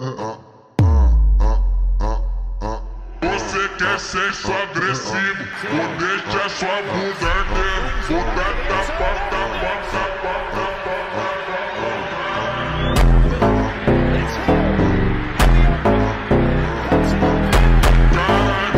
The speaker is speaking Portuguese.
Você quer ser só agressivo, ou deixa sua bunda ardendo, vou dar tapa, tapa, tapa, tapa. Caralho.